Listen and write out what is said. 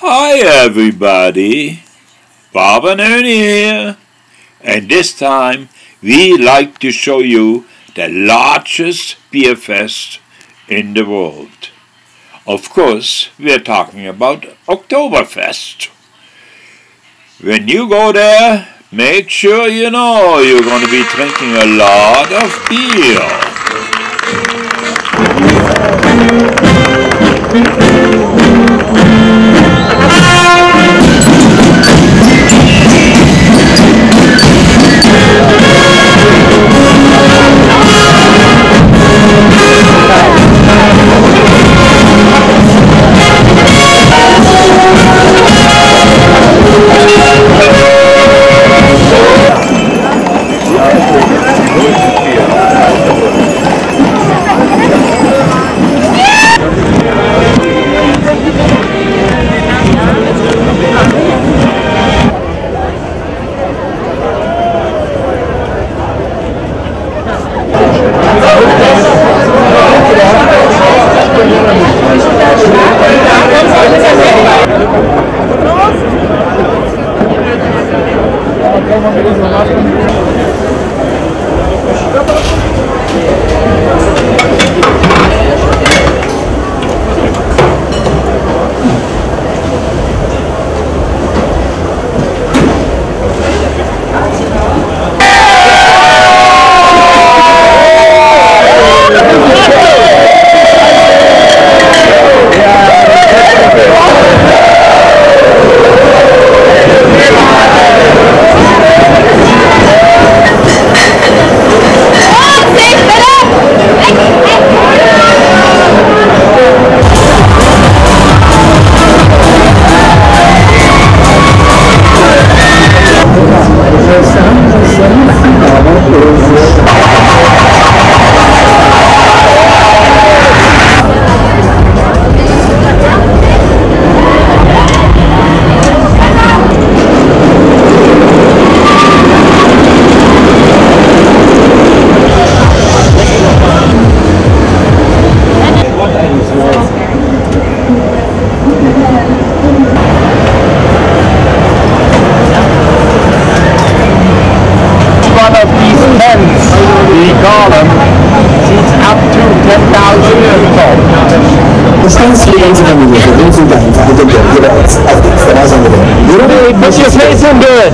Hi everybody, Barb and Ernie here, and this time we like to show you the largest beer fest in the world. Of course, we're talking about Oktoberfest. When you go there, make sure you know you're going to be drinking a lot of beer. uma beleza mágica. One of these tents, we call them, it's up to 10,000 tons. Das ganze Internet mit dem Winkelgang mit dem jeweils auf den Verlassen. Put your face into it.